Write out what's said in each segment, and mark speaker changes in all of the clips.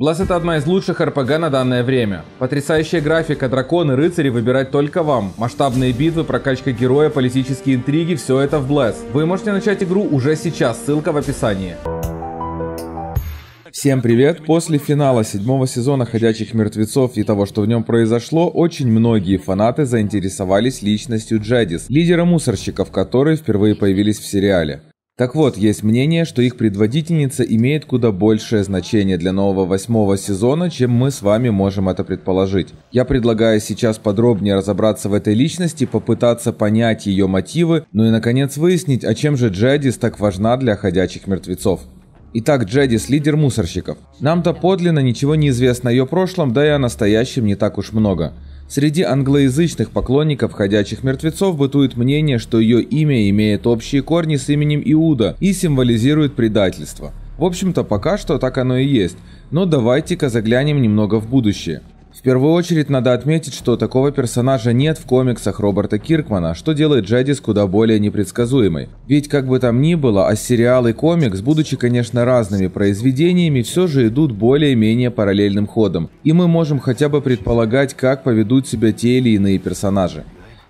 Speaker 1: Blast это одна из лучших РПГ на данное время. Потрясающая графика, драконы, рыцари выбирать только вам. Масштабные битвы, прокачка героя, политические интриги – все это в Blast. Вы можете начать игру уже сейчас, ссылка в описании. Всем привет! После финала седьмого сезона «Ходячих мертвецов» и того, что в нем произошло, очень многие фанаты заинтересовались личностью Джадис, лидера мусорщиков, которые впервые появились в сериале. Так вот, есть мнение, что их предводительница имеет куда большее значение для нового восьмого сезона, чем мы с вами можем это предположить. Я предлагаю сейчас подробнее разобраться в этой личности, попытаться понять ее мотивы, ну и наконец выяснить, а чем же Джадис так важна для ходячих мертвецов. Итак, Джадис – лидер мусорщиков. Нам-то подлинно ничего не известно о ее прошлом, да и о настоящем не так уж много. Среди англоязычных поклонников ходячих мертвецов бытует мнение, что ее имя имеет общие корни с именем Иуда и символизирует предательство. В общем-то, пока что так оно и есть, но давайте-ка заглянем немного в будущее. В первую очередь надо отметить, что такого персонажа нет в комиксах Роберта Киркмана, что делает Джадис куда более непредсказуемой. Ведь как бы там ни было, а сериал и комикс, будучи конечно разными произведениями, все же идут более-менее параллельным ходом, и мы можем хотя бы предполагать, как поведут себя те или иные персонажи.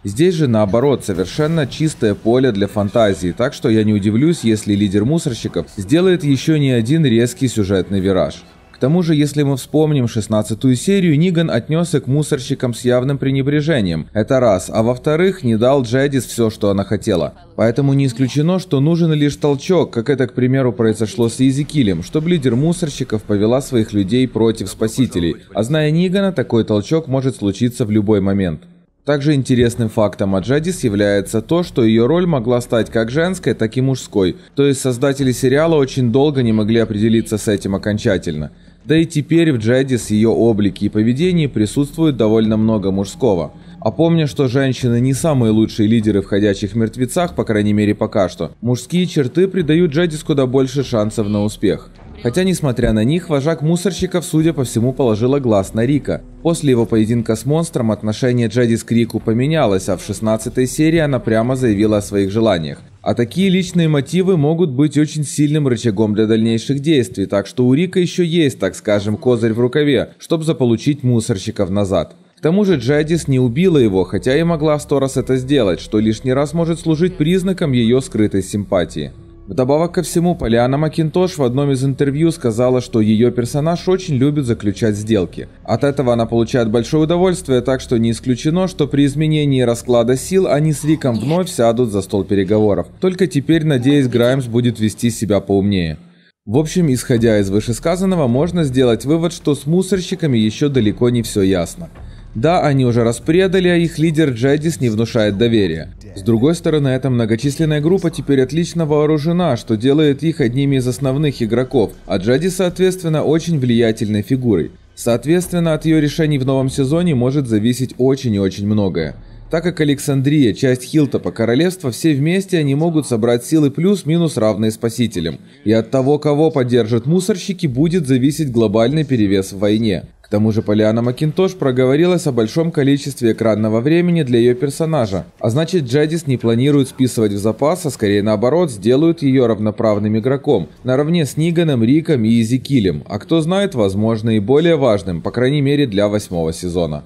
Speaker 1: Здесь же наоборот совершенно чистое поле для фантазии, так что я не удивлюсь, если лидер мусорщиков сделает еще не один резкий сюжетный вираж. Тому же, если мы вспомним 16 серию, Ниган отнесся к мусорщикам с явным пренебрежением. Это раз. А во-вторых, не дал Джадис все, что она хотела. Поэтому не исключено, что нужен лишь толчок, как это, к примеру, произошло с Изикилем, чтобы лидер мусорщиков повела своих людей против спасителей. А зная Нигана, такой толчок может случиться в любой момент. Также интересным фактом о Джадис является то, что ее роль могла стать как женской, так и мужской, то есть создатели сериала очень долго не могли определиться с этим окончательно. Да и теперь в Джеди с ее облике и поведении присутствует довольно много мужского. А помня, что женщины не самые лучшие лидеры в ходячих мертвецах, по крайней мере пока что, мужские черты придают Джедис куда больше шансов на успех. Хотя, несмотря на них, вожак мусорщиков, судя по всему, положила глаз на Рика. После его поединка с монстром отношение Джадис к Рику поменялось, а в 16 серии она прямо заявила о своих желаниях. А такие личные мотивы могут быть очень сильным рычагом для дальнейших действий, так что у Рика еще есть, так скажем, козырь в рукаве, чтобы заполучить мусорщиков назад. К тому же Джадис не убила его, хотя и могла сто раз это сделать, что лишний раз может служить признаком ее скрытой симпатии. Вдобавок ко всему, Полиана Макинтош в одном из интервью сказала, что ее персонаж очень любит заключать сделки. От этого она получает большое удовольствие, так что не исключено, что при изменении расклада сил они с Риком вновь сядут за стол переговоров. Только теперь, надеюсь, Граймс будет вести себя поумнее. В общем, исходя из вышесказанного, можно сделать вывод, что с мусорщиками еще далеко не все ясно. Да, они уже распредали, а их лидер Джадис не внушает доверия. С другой стороны, эта многочисленная группа теперь отлично вооружена, что делает их одними из основных игроков, а Джадис, соответственно, очень влиятельной фигурой. Соответственно, от ее решений в новом сезоне может зависеть очень и очень многое. Так как Александрия – часть Хилтопа королевства, все вместе они могут собрать силы плюс-минус равные спасителям. И от того, кого поддержат мусорщики, будет зависеть глобальный перевес в войне. К тому же Полиана Макинтош проговорилась о большом количестве экранного времени для ее персонажа, а значит Джадис не планирует списывать в запас, а скорее наоборот сделают ее равноправным игроком, наравне с Ниганом, Риком и Изикилем, а кто знает, возможно и более важным, по крайней мере для восьмого сезона.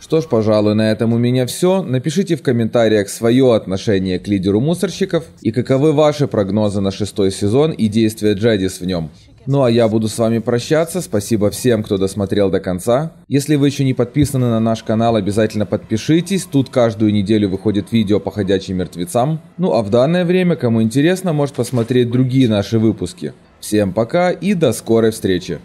Speaker 1: Что ж, пожалуй, на этом у меня все. Напишите в комментариях свое отношение к лидеру мусорщиков и каковы ваши прогнозы на шестой сезон и действия Джадис в нем. Ну а я буду с вами прощаться. Спасибо всем, кто досмотрел до конца. Если вы еще не подписаны на наш канал, обязательно подпишитесь. Тут каждую неделю выходит видео по ходячим мертвецам. Ну а в данное время, кому интересно, может посмотреть другие наши выпуски. Всем пока и до скорой встречи.